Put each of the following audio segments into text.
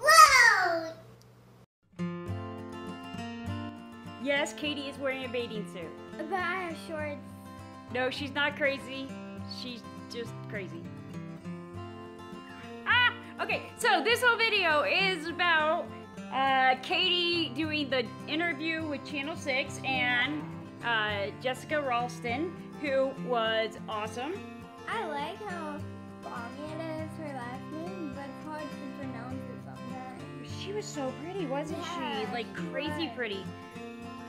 Whoa! Yes, Katie is wearing a bathing suit. But I have shorts. No, she's not crazy. She's just crazy. Ah! Okay, so this whole video is about uh, Katie doing the interview with Channel 6 and uh, Jessica Ralston, who was awesome. I like how long She was so pretty, wasn't Yeah, she? Like she crazy was. pretty.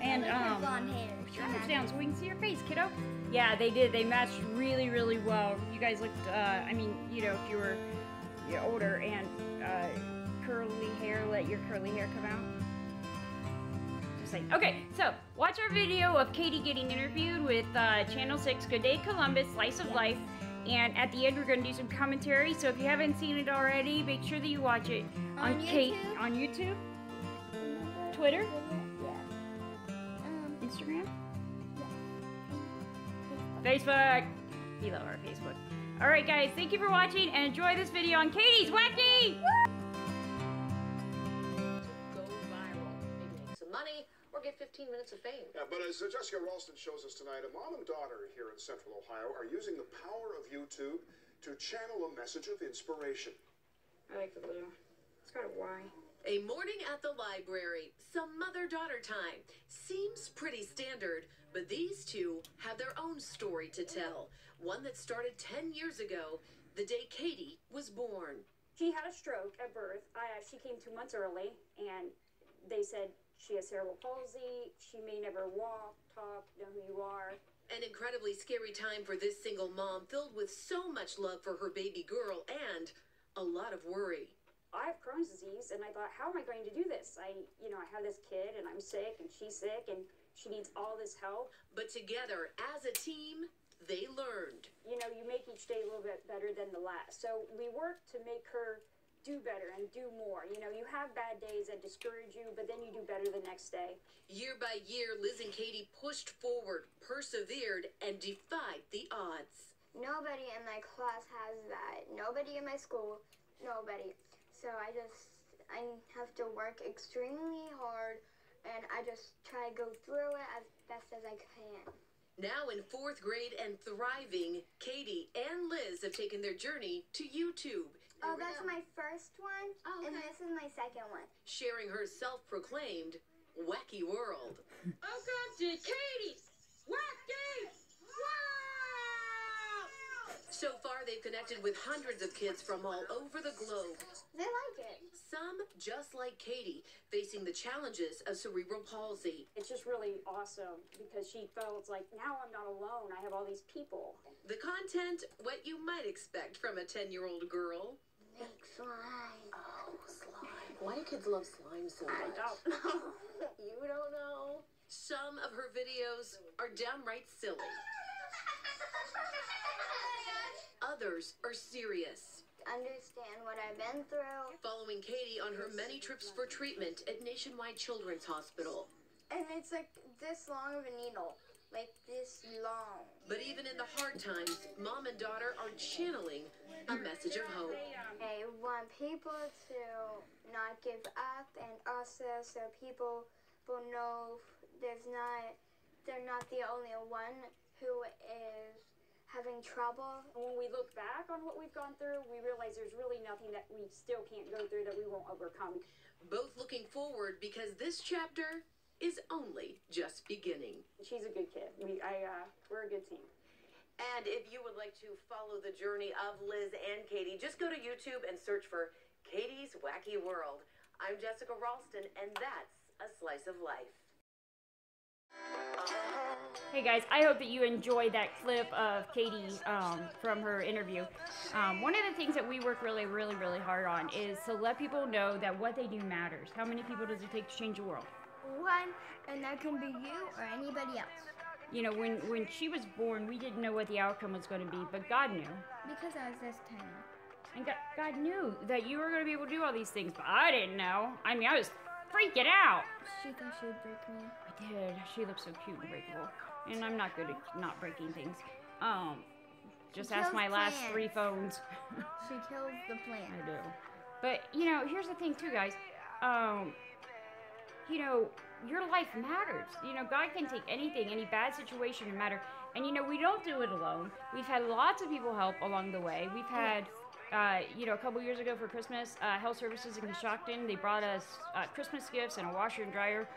And like um, blonde hair. Turn this down so we can see your face, kiddo. Yeah, they did. They matched really, really well. You guys looked, uh, I mean, you know, if you were you know, older and uh, curly hair, let your curly hair come out. Just saying. Okay, so watch our video of Katie getting interviewed with uh, Channel 6 Good Day Columbus Slice of Life. And at the end, we're going to do some commentary. So if you haven't seen it already, make sure that you watch it On Kate YouTube? on YouTube, Twitter? Yeah. Um, Instagram. Facebook. We love our Facebook. All right, guys. Thank you for watching and enjoy this video on Katie's Wacky. go viral, maybe make some money, or get 15 minutes of fame. Yeah, but as uh, Jessica Ralston shows us tonight, a mom and daughter here in Central Ohio are using the power of YouTube to channel a message of inspiration. I like the blue. It's got a Y. A morning at the library, some mother daughter time. Seems pretty standard, but these two have their own story to tell. One that started 10 years ago, the day Katie was born. She had a stroke at birth. I, uh, she came two months early, and they said she has cerebral palsy. She may never walk, talk, know who you are. An incredibly scary time for this single mom, filled with so much love for her baby girl and a lot of worry. I have Crohn's disease, and I thought, how am I going to do this? I, you know, I have this kid, and I'm sick, and she's sick, and she needs all this help. But together, as a team, they learned. you know, you make each day a little bit better than the last. So we work to make her do better and do more. You know, you have bad days that discourage you, but then you do better the next day. Year by year, Liz and Katie pushed forward, persevered, and defied the odds. nobody in my class has that. Nobody in my school. Nobody. So I just I have to work extremely hard, and I just try to go through it as best as I can. Now in fourth grade and thriving, Katie and Liz have taken their journey to YouTube, Oh, that's my first one, Oh, and okay. this is my second one. sharing her self proclaimed wacky world. Oh, God, did Katie! Wacky! So far, they've connected with hundreds of kids from all over the globe. They like it. Some, just like Katie, facing the challenges of cerebral palsy. It's just really awesome because she felt like, now I'm not alone. I have all these people. The content, what you might expect from a 10 year old girl. Make slime. Oh, slime. Why do kids love slime so much? I don't know. You don't know. Some of her videos are downright silly. Others are serious. Understand what I've been through, Following Katie on her many trips for treatment at Nationwide Children's Hospital. and it's like this long of a needle, like this long. But even in the hard times, mom and daughter are channeling a message of hope. I want people to not give up, and also so people will know there's not they're not the only one who is having trouble. When we look back on what we've gone through, we realize there's really nothing that we still can't go through that we won't overcome. Both looking forward because this chapter is only just beginning. She's a good kid. We, I, uh, we're a good team. And if you would like to follow the journey of Liz and Katie, just go to YouTube and search for Katie's Wacky World. I'm Jessica Ralston, and that's a slice of life. Hey guys, I hope that you enjoyed that clip of Katie um, from her interview. Um, one of the things that we work really, really, really hard on is to let people know that what they do matters. How many people does it take to change the world? One, and that can be you or anybody else. You know, when, when she was born, we didn't know what the outcome was going to be, but God knew. Because I was this tiny. And God, God knew that you were going to be able to do all these things, but I didn't know. I mean, I was freaking out. She thought she would break me. I did. She looks so cute and breakable. And I'm not good at not breaking things. Um, Just She ask my last three phones. She kills the plant. I do. But you know, here's the thing too, guys. Um, you know, your life matters. You know, God can take anything, any bad situation, no matter. And you know, we don't do it alone. We've had lots of people help along the way. We've had, uh, you know, a couple years ago for Christmas, uh, Health Services in Coshocton, they brought us uh, Christmas gifts and a washer and dryer.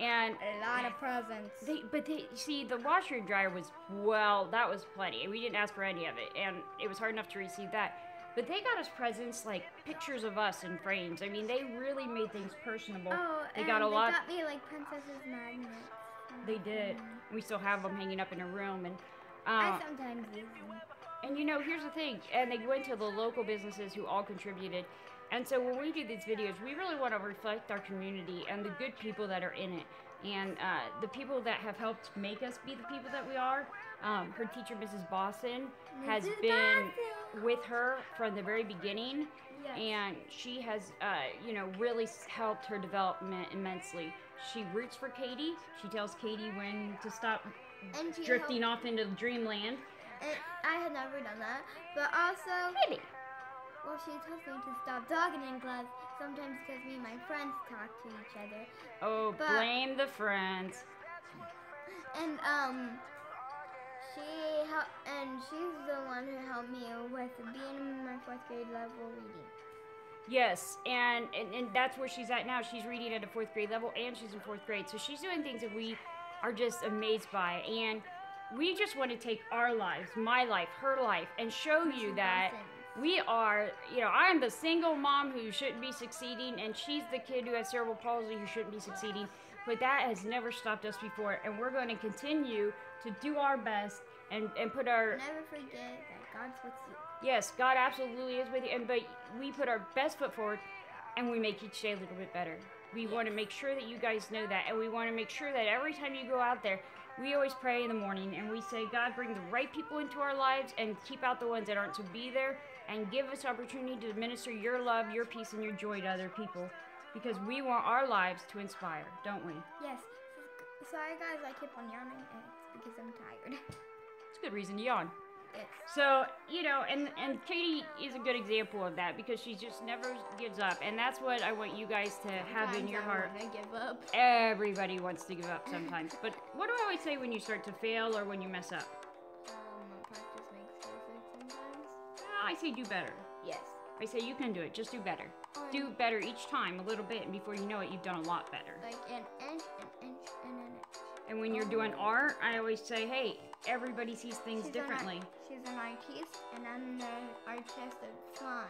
And A lot of presents. they, but they, see, the washer and dryer was well, that was plenty, we didn't ask for any of it, and it was hard enough to receive that. But they got us presents like pictures of us in frames. I mean, they really made things personable. oh, they and got a they lot. got me like princesses magnets. They did. We still have them hanging up in a room, and I uh, sometimes use them. And you know, here's the thing. And they went to the local businesses who all contributed. And so when we do these videos, we really want to reflect our community and the good people that are in it, and uh, the people that have helped make us be the people that we are. Um, her teacher, Mrs. Boston, has Mrs. been Boston. with her from the very beginning, Yes. and she has, uh, you know, really helped her development immensely. She roots for Katie. She tells Katie when to stop drifting off into dreamland. And I had never done that, but also, Katie. well, she tells me to stop talking in class. Sometimes because me and my friends talk to each other. Oh, But- blame the friends. And um, she help, and she's the one who helped me with being in my fourth grade level reading. Yes, and, and and that's where she's at now. She's reading at a fourth grade level, and she's in fourth grade. So she's doing things that we are just amazed by, and we just want to take our lives, my life, her life, and show you that we are. You know, I'm the single mom who shouldn't be succeeding, and she's the kid who has cerebral palsy who shouldn't be succeeding. But that has never stopped us before, and we're going to continue to do our best and and put our Never forget that God's with you. Yes, God absolutely is with you, and but we put our best foot forward, and we make each day a little bit better. We want to make sure that you guys know that, and we want to make sure that every time you go out there, we always pray in the morning and we say, God, bring the right people into our lives and keep out the ones that aren't to be there, and give us opportunity to minister your love, your peace, and your joy to other people, because we want our lives to inspire, don't we? Yes. Sorry, guys, I keep on yawning, and it's because I'm tired. It's a good reason to yawn. So, you know, and and Katie is a good example of that because she just never gives up. And that's what I want you guys to have in your I heart. wanna give up. Everybody wants to give up sometimes. But what do I always say when you start to fail or when you mess up? Um, practice makes perfect sometimes. Ah, I say do better. Yes. I say you can do it. Just do better. Or Do better each time a little bit, and before you know it, you've done a lot better. like an inch, an inch, and an inch. And when you're doing art, I always say, hey, everybody sees things She's differently. An, she's an artist, and I'm an artist of slime.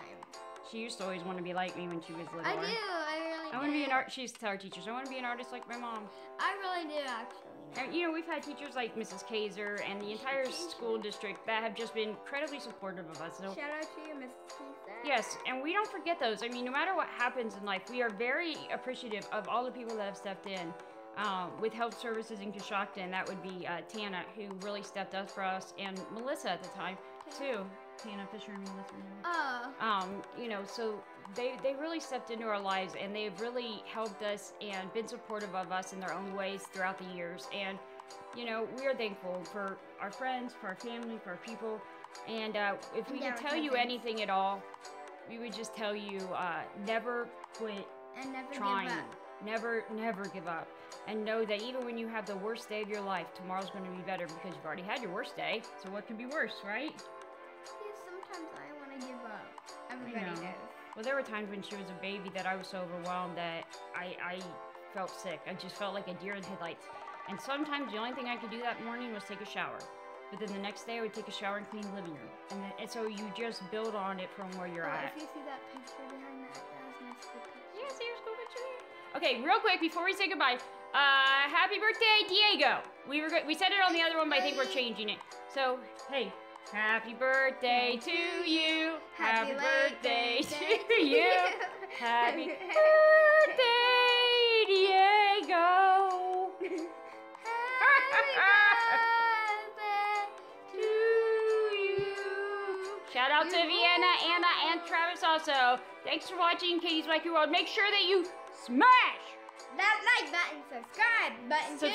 She used to always want to be like me when she was little. I do. I really. I want to be an art. She used to tell her teachers, I want to be an artist like my mom. I really do actually. And, you know, we've had teachers like Mrs. Kaiser and the entire school district that have just been incredibly supportive of us. So, Shout out to you, Mrs. Keith. yes, and we don't forget those. I mean, no matter what happens in life, we are very appreciative of all the people that have stepped in. Um, with health services in Coshocton, that would be uh, Tana, who really stepped up for us, and Melissa at the time, too. Tana Fisher and Melissa. Oh. Um, you know, so they they really stepped into our lives and they've really helped us and been supportive of us in their own ways throughout the years. And you know, we are thankful for our friends, for our family, for our people. And uh, if we Yeah, could tell you cousins. anything at all, we would just tell you uh, never quit And never trying. give up. Never, never give up. And know that even when you have the worst day of your life, tomorrow's going to be better because you've already had your worst day. So what could be worse, right? Yes, sometimes I want to give up. Everybody know. does. Well, there were times when she was a baby that I was so overwhelmed that I, I felt sick. I just felt like a deer in headlights. And sometimes the only thing I could do that morning was take a shower. But then the next day I would take a shower and clean the living room. And, then, and so you just build on it from where you're Oh, at. if you see that picture behind that, that was my school picture. Yeah, see your school picture? Okay, real quick before we say goodbye, uh, happy birthday, Diego. We were we said it on the other one, but I think we're changing it. So, hey, happy birthday to you. Happy, birthday, to you. Happy birthday, Diego. to you. Shout out to Vienna, Ana, and Travis also. Thanks for watching Katie's Wacky World. Make sure that you smash, That like button, subscribe button, too.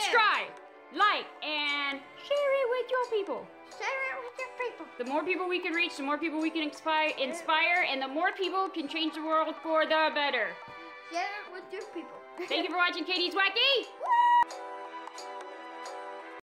like, and share it with your people. Share it with your people. The more people we can reach, the more people we can inspire, inspire, and the more people can change the world for the better. Share it with your people. Thank you for watching Katie's Wacky. Woo!